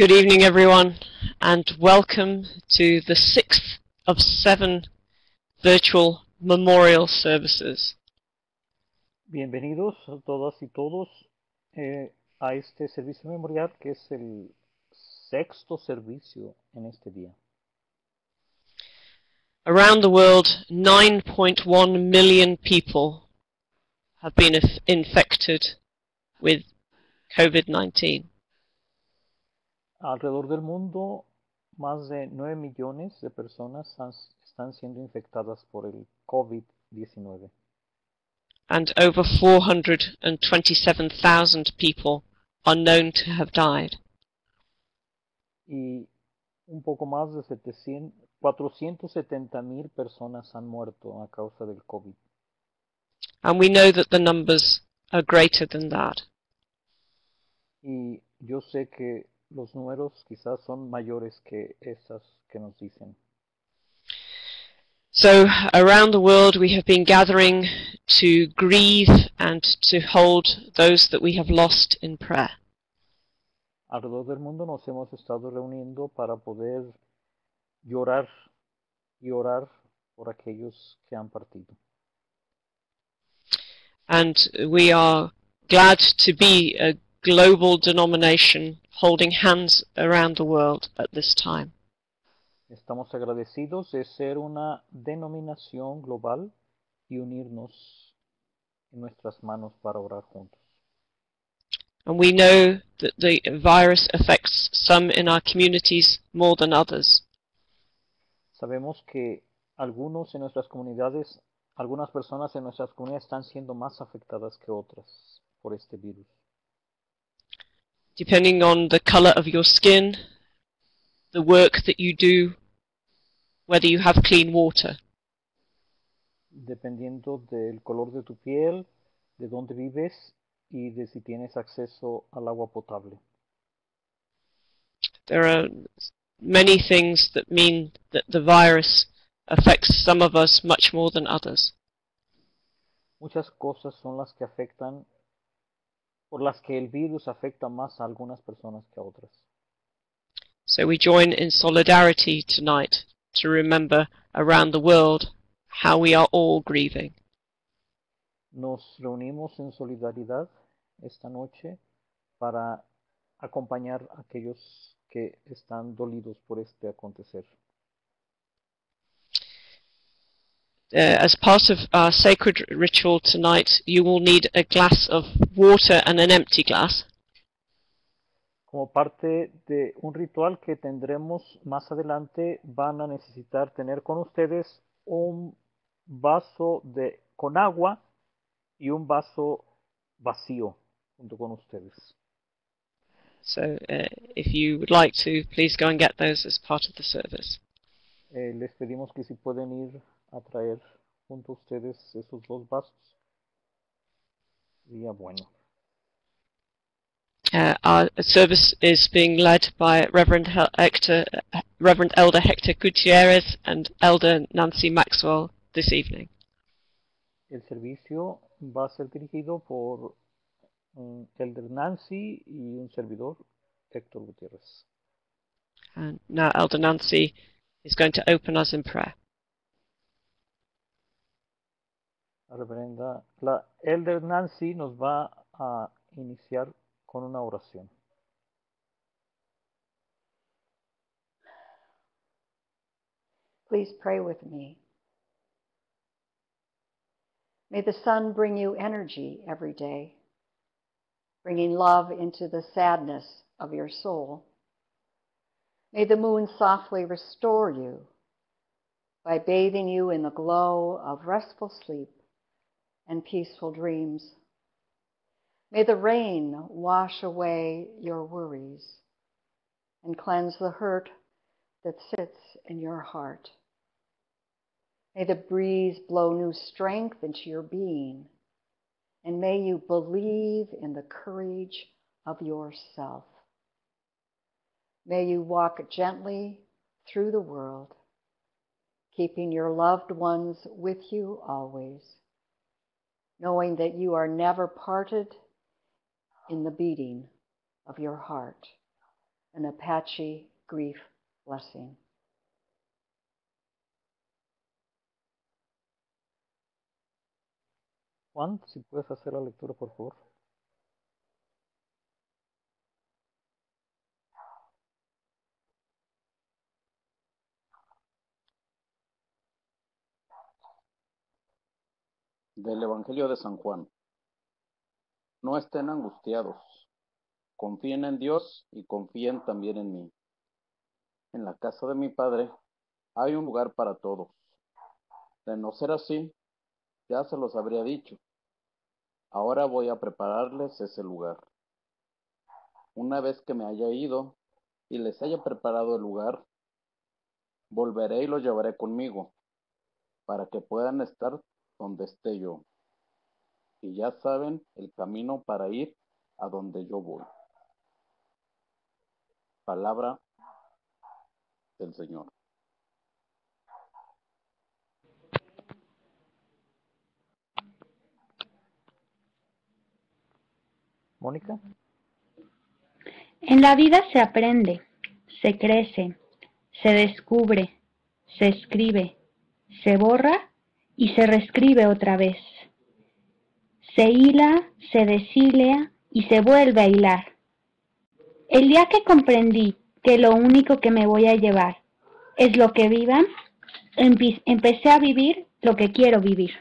Good evening, everyone, and welcome to the sixth of seven virtual memorial services. Bienvenidos a todas y todos eh, a este servicio memorial que es el sexto servicio en este día. Around the world, 9.1 million people have been inf- infected with COVID 19. Alrededor del mundo, más de 9 millones de personas están siendo infectadas por el COVID-19 and over 427,000 people are known to have died. y un poco más de 700 470 mil personas han muerto a causa del COVID. And we know that the numbers are greater than that. Y yo sé que los números quizás son mayores que esas que nos dicen. So, around the world, we have been gathering to grieve and to hold those that we have lost in prayer. Alrededor del mundo nos hemos estado reuniendo para poder llorar y orar por aquellos que han partido. And we are glad to be a global denomination holding hands around the world at this time. Estamos agradecidos de ser una denominación global y unirnos en nuestras manos para orar juntos. And we know that the virus affects some in our communities more than others. Sabemos que algunos en nuestras comunidades, algunas personas en nuestras comunidades están siendo más afectadas que otras por este virus. Depending on the color of your skin, the work that you do, whether you have clean water. dependiendo del color de tu piel, de dónde vives y de si tienes acceso al agua potable. There are many things that mean that the virus affects some of us much more than others. Muchas cosas son las que afectan, por las que el virus afecta más a algunas personas que a otras. So we join in solidarity tonight to remember around the world how we are all grieving. Nos reunimos en solidaridad esta noche para acompañar a aquellos que están dolidos por este acontecer. As part of our sacred ritual tonight, you will need a glass of water and an empty glass. Como parte de un ritual que tendremos más adelante, van a necesitar tener con ustedes un vaso de, con agua y un vaso vacío junto con ustedes. So uh, if you would like to, please go and get those as part of the service. Eh, les pedimos que si pueden ir a traer junto a ustedes esos dos vasos. Sería bueno. Uh, our service is being led by Reverend Hector, Reverend Elder Hector Gutierrez and Elder Nancy Maxwell this evening. El servicio va a ser dirigido por mm, Elder Nancy y un servidor, Héctor Gutiérrez. And now Elder Nancy is going to open us in prayer. La reverenda, la Elder Nancy nos va a iniciar con una oración. Please pray with me. May the sun bring you energy every day, bringing love into the sadness of your soul. May the moon softly restore you by bathing you in the glow of restful sleep and peaceful dreams. May the rain wash away your worries and cleanse the hurt that sits in your heart. May the breeze blow new strength into your being, and may you believe in the courage of yourself. May you walk gently through the world, keeping your loved ones with you always, knowing that you are never parted in the beating of your heart. An Apache grief blessing. Juan, si puedes hacer la lectura, por favor. Del Evangelio de San Juan. No estén angustiados. Confíen en Dios y confíen también en mí. En la casa de mi Padre hay un lugar para todos. De no ser así, ya se los habría dicho. Ahora voy a prepararles ese lugar. Una vez que me haya ido y les haya preparado el lugar, volveré y los llevaré conmigo, para que puedan estar donde esté yo. Y ya saben el camino para ir a donde yo voy. Palabra del Señor. Mónica. En la vida se aprende, se crece, se descubre, se escribe, se borra y se reescribe otra vez. Se hila, se deshila y se vuelve a hilar. El día que comprendí que lo único que me voy a llevar es lo que viva, empecé a vivir lo que quiero vivir.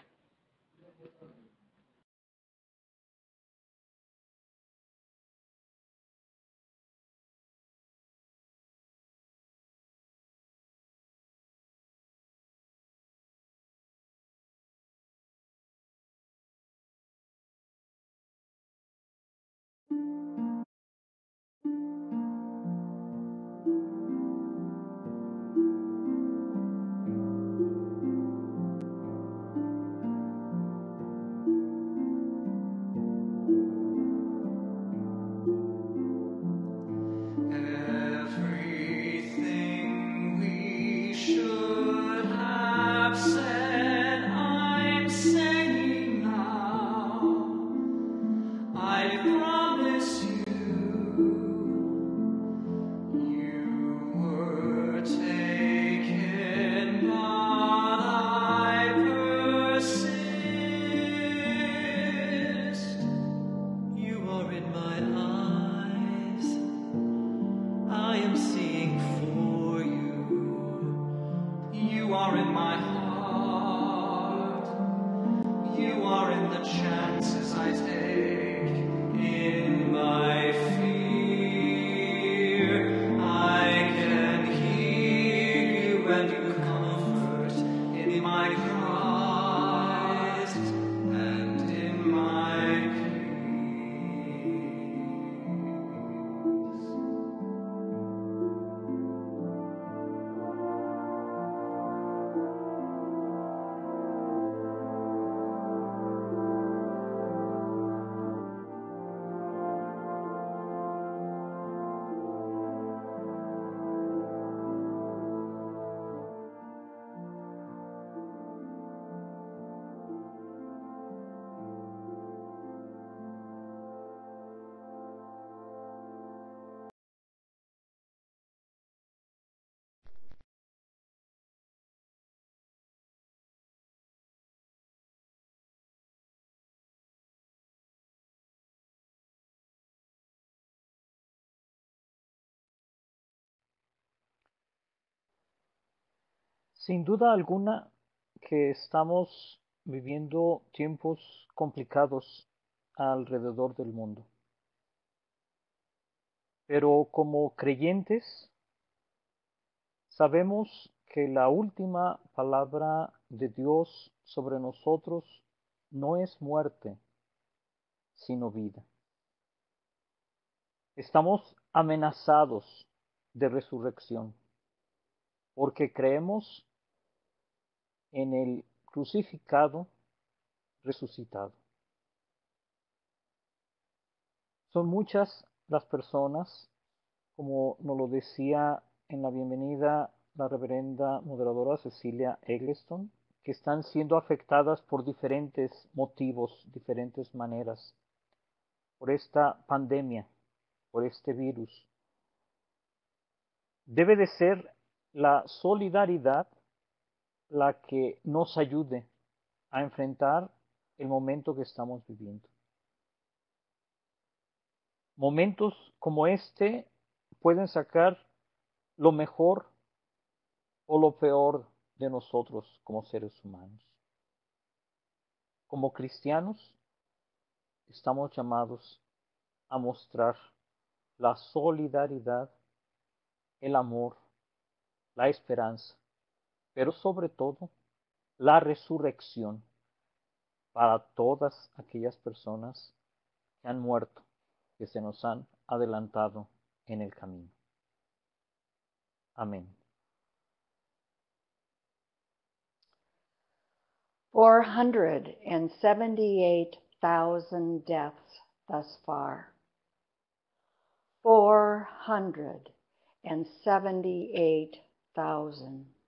Sin duda alguna que estamos viviendo tiempos complicados alrededor del mundo. Pero como creyentes sabemos que la última palabra de Dios sobre nosotros no es muerte, sino vida. Estamos amenazados de resurrección porque creemos en el crucificado resucitado. Son muchas las personas, como nos lo decía en la bienvenida la reverenda moderadora Cecilia Eggleston, que están siendo afectadas por diferentes motivos, diferentes maneras, por esta pandemia, por este virus. Debe de ser la solidaridad la que nos ayude a enfrentar el momento que estamos viviendo. Momentos como este pueden sacar lo mejor o lo peor de nosotros como seres humanos. Como cristianos estamos llamados a mostrar la solidaridad, el amor, la esperanza, pero sobre todo la resurrección para todas aquellas personas que han muerto, que se nos han adelantado en el camino. Amén. Four hundred and seventy-eight thousand deaths thus far. Four hundred and seventy-eight thousand.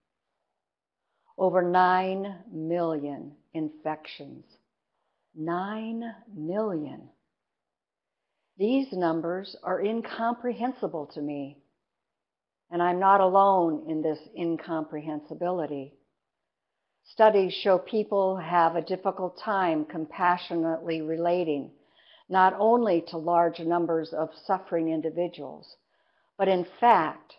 Over nine million infections. Nine million. These numbers are incomprehensible to me. And I'm not alone in this incomprehensibility. Studies show people have a difficult time compassionately relating not only to large numbers of suffering individuals, but in fact,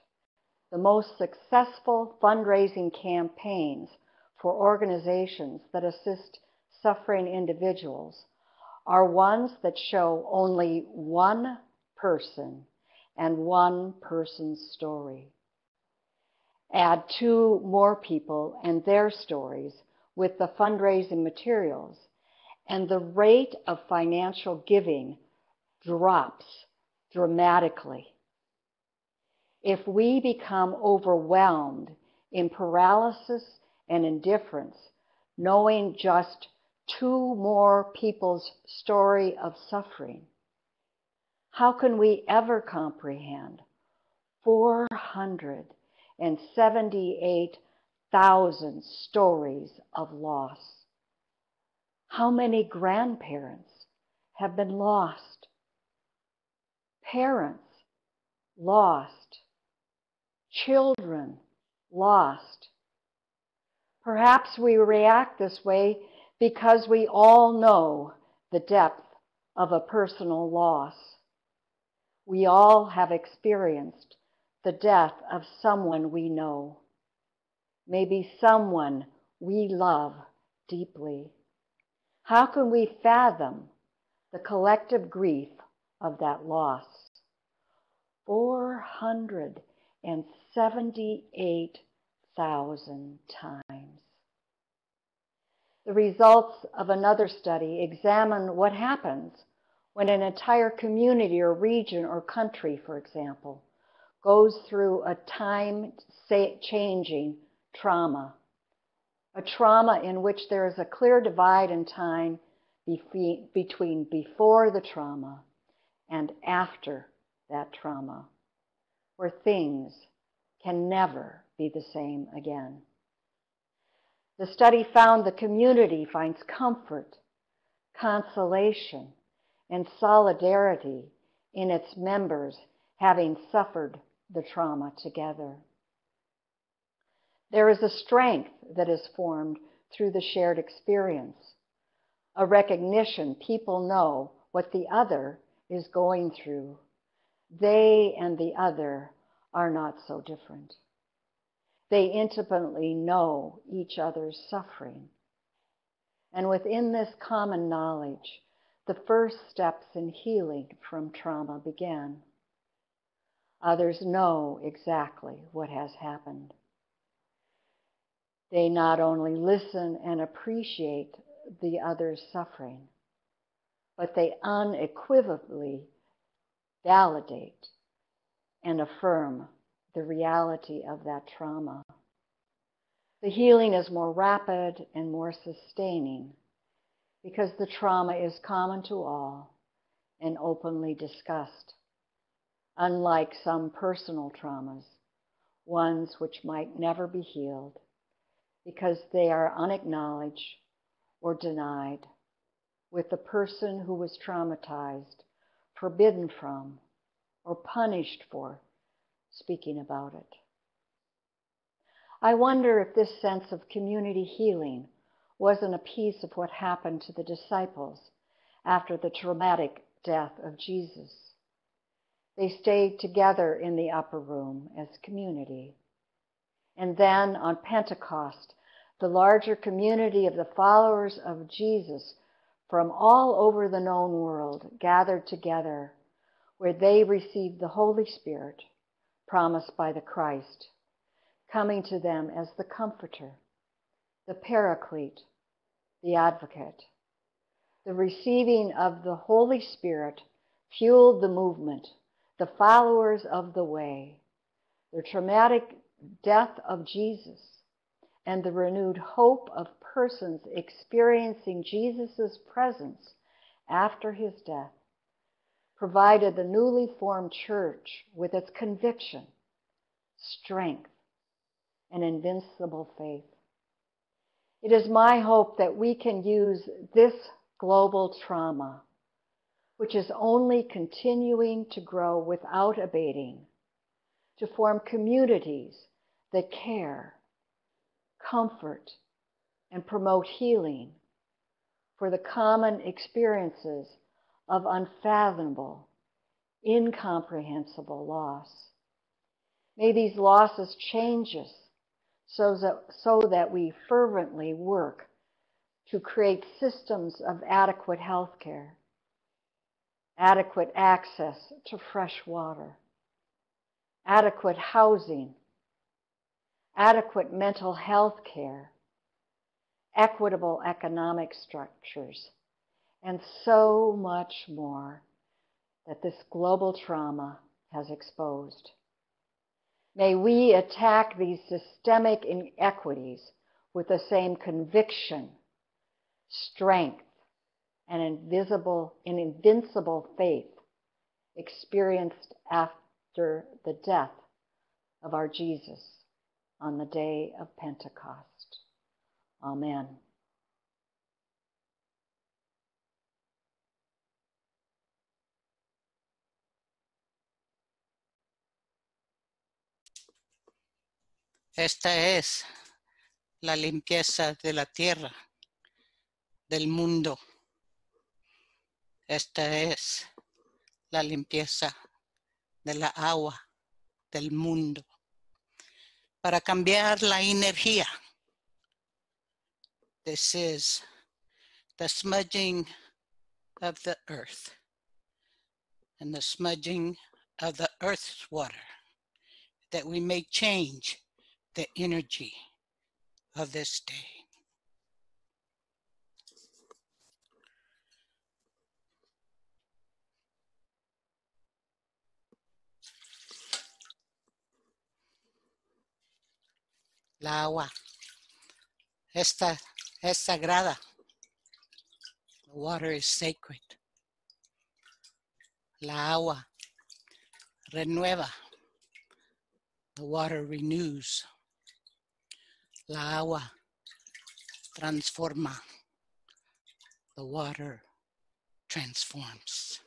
the most successful fundraising campaigns for organizations that assist suffering individuals are ones that show only one person and one person's story add two more people and their stories with the fundraising materials, and the rate of financial giving drops dramatically. If we become overwhelmed in paralysis and indifference, knowing just two more people's story of suffering, how can we ever comprehend 400 and 78,000 stories of loss. How many grandparents have been lost? Parents lost. Children lost. Perhaps we react this way because we all know the depth of a personal loss. We all have experienced the death of someone we know, maybe someone we love deeply. How can we fathom the collective grief of that loss? 478,000 times. The results of another study examine what happens when an entire community or region or country, for example, goes through a time changing trauma, a trauma in which there is a clear divide in time between before the trauma and after that trauma, where things can never be the same again. The study found the community finds comfort, consolation, and solidarity in its members having suffered the trauma together. There is a strength that is formed through the shared experience, a recognition people know what the other is going through. They and the other are not so different. They intimately know each other's suffering. And within this common knowledge, the first steps in healing from trauma began. Others know exactly what has happened. They not only listen and appreciate the other's suffering, but they unequivocally validate and affirm the reality of that trauma. The healing is more rapid and more sustaining because the trauma is common to all and openly discussed, unlike some personal traumas, ones which might never be healed because they are unacknowledged or denied, with the person who was traumatized forbidden from or punished for speaking about it. I wonder if this sense of community healing wasn't a piece of what happened to the disciples after the traumatic death of Jesus. They stayed together in the upper room as community. And then on Pentecost, the larger community of the followers of Jesus from all over the known world gathered together where they received the Holy Spirit promised by the Christ, coming to them as the Comforter, the Paraclete, the Advocate. The receiving of the Holy Spirit fueled the movement, the followers of the way. The traumatic death of Jesus and the renewed hope of persons experiencing Jesus' presence after his death provided the newly formed church with its conviction, strength, and invincible faith. It is my hope that we can use this global trauma, which is only continuing to grow without abating, to form communities that care, comfort, and promote healing for the common experiences of unfathomable, incomprehensible loss. May these losses change us so that, so that we fervently work to create systems of adequate health care, adequate access to fresh water, adequate housing, adequate mental health care, equitable economic structures, and so much more that this global trauma has exposed. May we attack these systemic inequities with the same conviction, strength, and invisible and invincible faith experienced after the death of our Jesus on the day of Pentecost. Amen. Esta es la limpieza de la tierra, del mundo. Esta es la limpieza de la agua, del mundo. Para cambiar la energía. This is the smudging of the earth and the smudging of the earth's water that we may change the energy of this day. La agua. Esta es sagrada. The water is sacred. La agua renueva. The water renews. La agua transforma. The water transforms.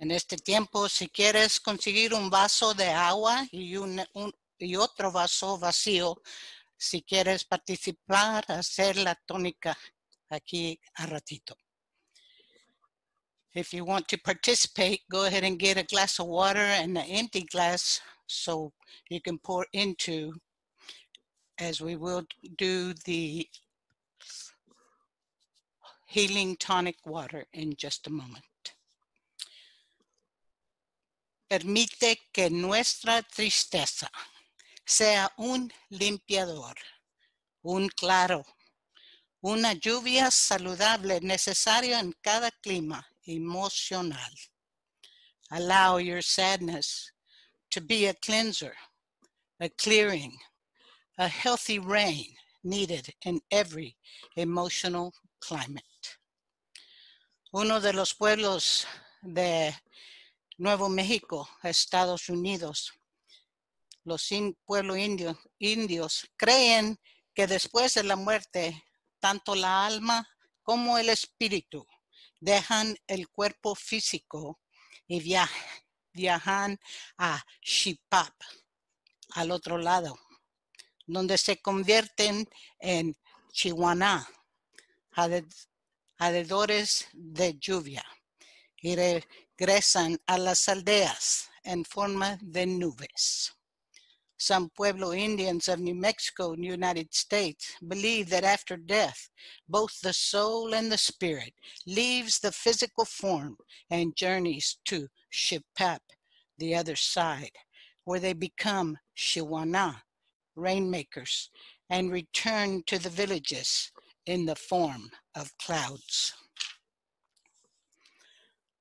En este tiempo, si quieres conseguir un vaso de agua y, un, un, y otro vaso vacío, si quieres participar, hacer la tónica aquí a ratito. If you want to participate, go ahead and get a glass of water and an empty glass so you can pour into as we will do the healing tonic water in just a moment. Permite que nuestra tristeza sea un limpiador, un claro, una lluvia saludable necesaria en cada clima emocional. Allow your sadness to be a cleanser, a clearing, a healthy rain needed in every emotional climate. Uno de los pueblos de Nuevo México, Estados Unidos, los in, pueblos indios, indios creen que después de la muerte, tanto la alma como el espíritu dejan el cuerpo físico y viajan, viajan a Shipap, al otro lado, donde se convierten en Shiwana, alrededores de lluvia, y regresan a las aldeas en forma de nubes. Some Pueblo Indians of New Mexico and United States believe that after death, both the soul and the spirit leaves the physical form and journeys to Shipap, the other side, where they become Shiwana, rainmakers, and return to the villages in the form of clouds.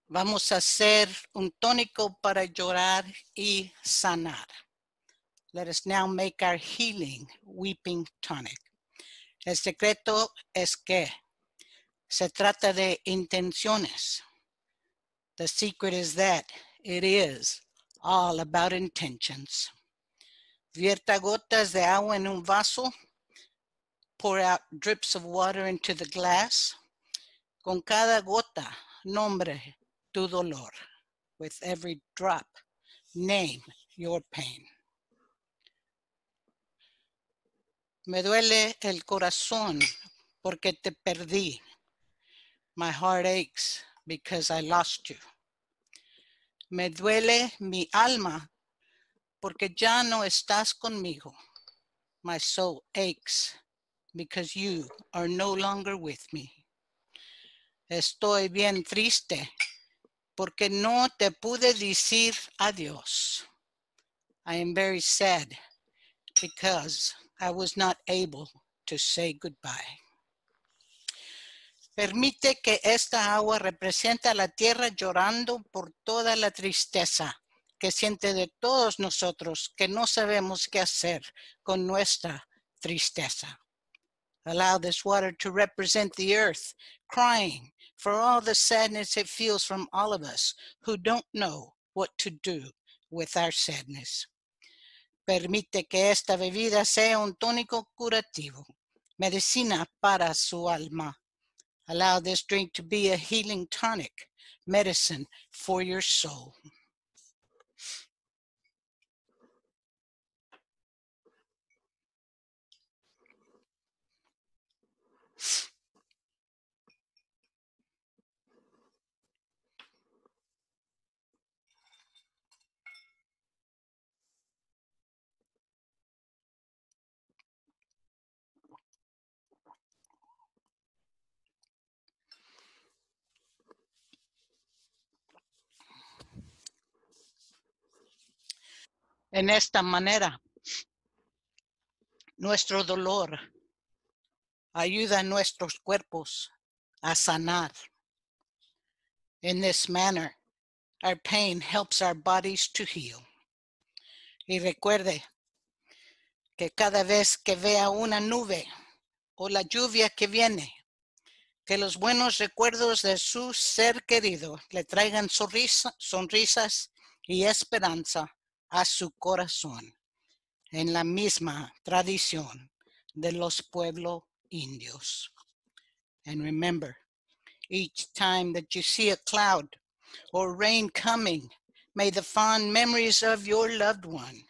Vamos a hacer un tónico para llorar y sanar. Let us now make our healing weeping tonic. El secreto es que se trata de intenciones. The secret is that it is all about intentions. Vierta gotas de agua en un vaso. Pour out drips of water into the glass. Con cada gota, nombre tu dolor. With every drop, name your pain. Me duele el corazón porque te perdí. My heart aches because I lost you. Me duele mi alma porque ya no estás conmigo. My soul aches because you are no longer with me. Estoy bien triste porque no te pude decir adiós. I am very sad because I was not able to say goodbye. Permite que esta agua represente a la tierra llorando por toda la tristeza que siente de todos nosotros que no sabemos qué hacer con nuestra tristeza. Allow this water to represent the earth, crying for all the sadness it feels from all of us who don't know what to do with our sadness. Permite que esta bebida sea un tónico curativo, medicina para su alma. Allow this drink to be a healing tonic, medicine for your soul. En esta manera, nuestro dolor ayuda a nuestros cuerpos a sanar. In this manner, our pain helps our bodies to heal. Y recuerde que cada vez que vea una nube o la lluvia que viene, que los buenos recuerdos de su ser querido le traigan sonrisa, sonrisas y esperanza a su corazón en la misma tradición de los pueblos indios. And remember, each time that you see a cloud or rain coming, may the fond memories of your loved one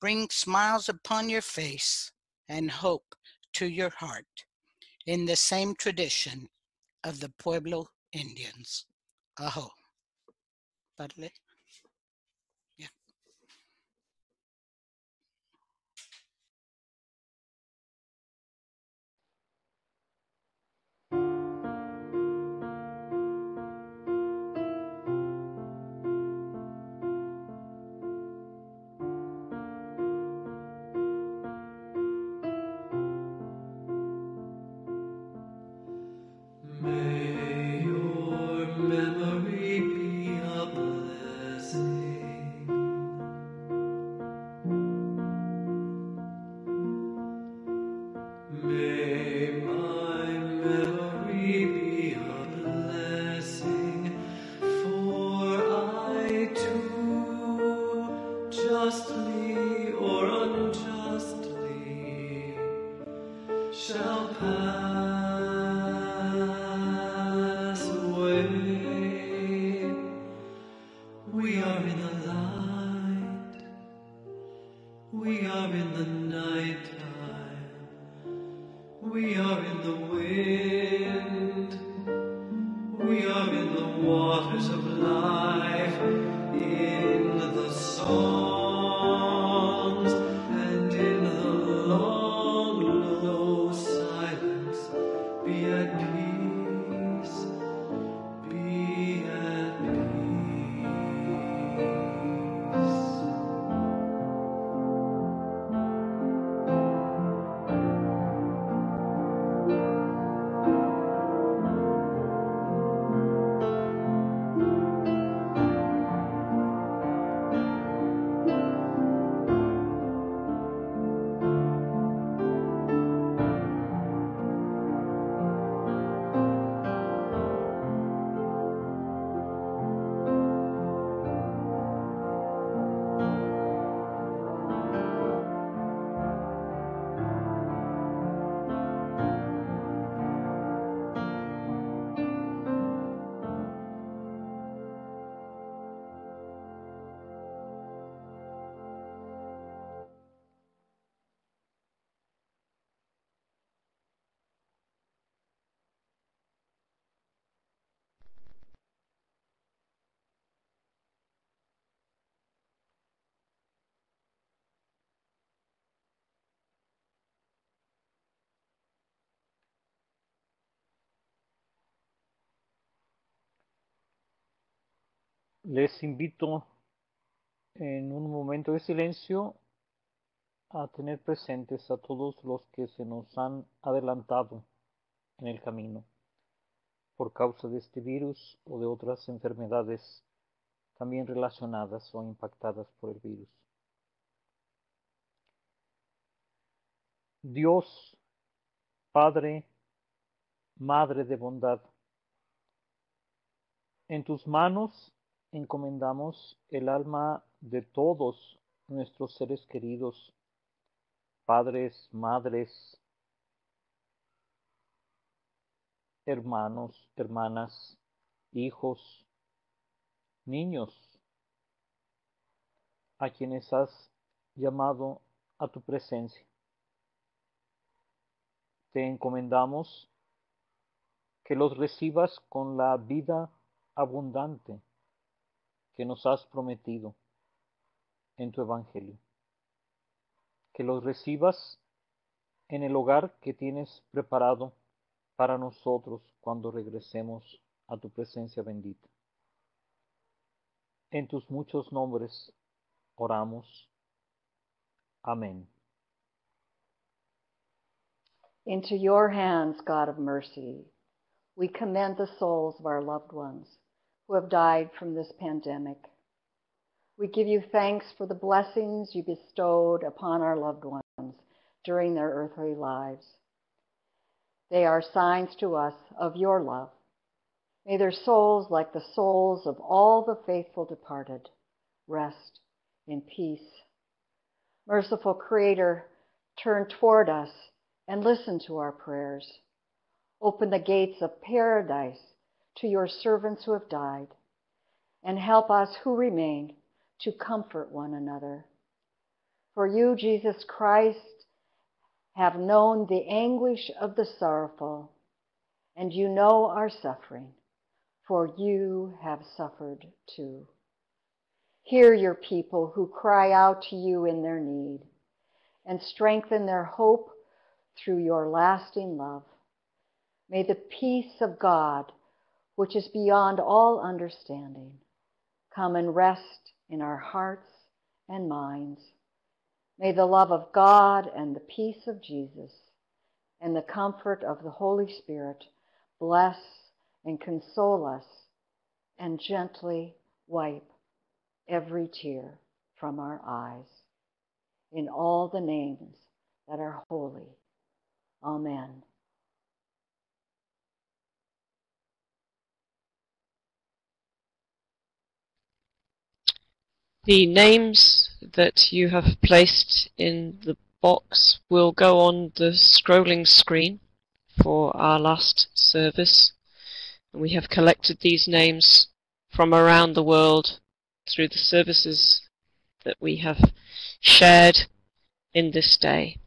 bring smiles upon your face and hope to your heart in the same tradition of the Pueblo Indians. Aho. Parle. Amen. Les invito en un momento de silencio a tener presentes a todos los que se nos han adelantado en el camino por causa de este virus o de otras enfermedades también relacionadas o impactadas por el virus. Dios, Padre, Madre de bondad, en tus manos encomendamos el alma de todos nuestros seres queridos, padres, madres, hermanos, hermanas, hijos, niños, a quienes has llamado a tu presencia. Te encomendamos que los recibas con la vida abundante que nos has prometido en tu Evangelio. Que los recibas en el hogar que tienes preparado para nosotros cuando regresemos a tu presencia bendita. En tus muchos nombres oramos. Amén. Into your hands, God of mercy, we commend the souls of our loved ones who have died from this pandemic. We give you thanks for the blessings you bestowed upon our loved ones during their earthly lives. They are signs to us of your love. May their souls, like the souls of all the faithful departed, rest in peace. Merciful Creator, turn toward us and listen to our prayers. Open the gates of paradise to your servants who have died, and help us who remain to comfort one another. For you, Jesus Christ, have known the anguish of the sorrowful, and you know our suffering, for you have suffered too. Hear your people who cry out to you in their need, and strengthen their hope through your lasting love. May the peace of God, which is beyond all understanding, come and rest in our hearts and minds. May the love of God and the peace of Jesus and the comfort of the Holy Spirit bless and console us and gently wipe every tear from our eyes. In all the names that are holy. Amen. The names that you have placed in the box will go on the scrolling screen for our last service. And we have collected these names from around the world through the services that we have shared in this day.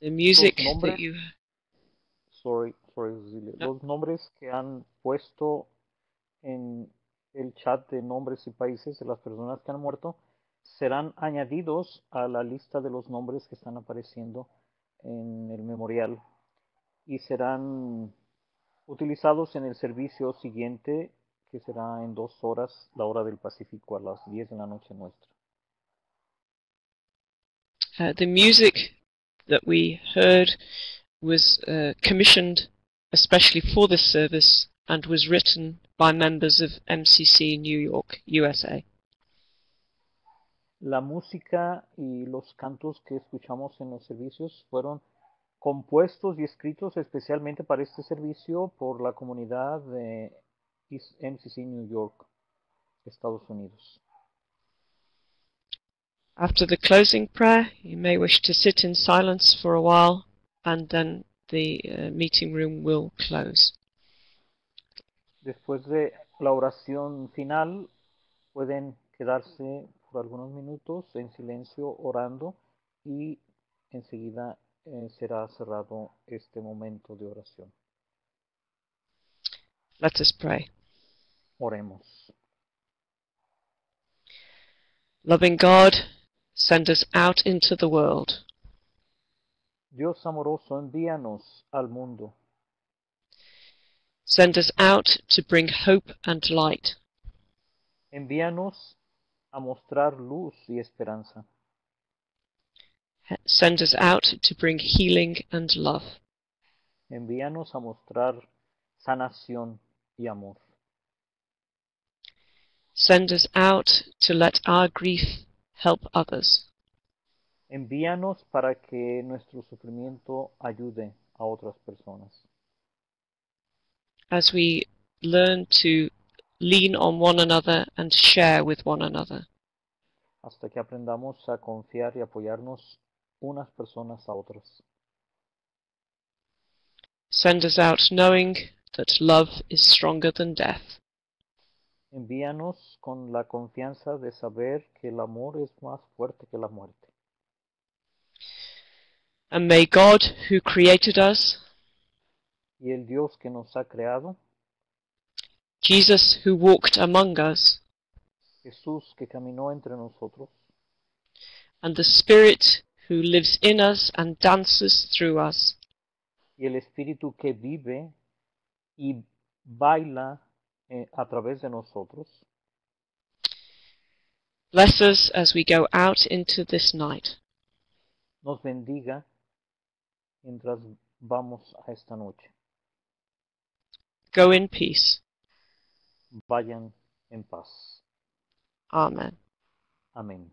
The music that you Sorry, sorry, Cecilia. Los nombres que han puesto en el chat de nombres y países de las personas que han muerto serán añadidos a la lista de los nombres que están apareciendo en el memorial y serán utilizados en el servicio siguiente que será en dos horas, la hora del Pacífico, a las 10 de la noche nuestra. Uh, the music that we heard was uh, commissioned especially for this service and was written by members of MCC New York, USA. La música y los cantos que escuchamos en los servicios fueron compuestos y escritos especialmente para este servicio por la comunidad de MCC New York, Estados Unidos. After the closing prayer, you may wish to sit in silence for a while and then the uh, meeting room will close. Después de la oración final, pueden quedarse por algunos minutos en silencio orando y enseguida eh, será cerrado este momento de oración. Let us pray. Oremos. Loving God, send us out into the world. Dios amoroso, envíanos al mundo. Send us out to bring hope and light. Envíanos a mostrar luz y esperanza. Send us out to bring healing and love. Envíanos a mostrar sanación y amor. Send us out to let our grief help others. Envíanos para que nuestro sufrimiento ayude a otras personas. As we learn to lean on one another and share with one another. Hasta que aprendamos a confiar y apoyarnos unas personas a otras. Send us out knowing that love is stronger than death. Envíanos con la confianza de saber que el amor es más fuerte que la muerte. And may God, who created us, Y el Dios que nos ha creado, Jesus, who walked among us, Jesús que caminó entre nosotros, and the Spirit who lives in us and dances through us, y el Espíritu que vive y baila eh, a través de nosotros, bless us as we go out into this night. nos bendiga mientras vamos a esta noche. Go in peace. Vayan en paz. Amen. Amén.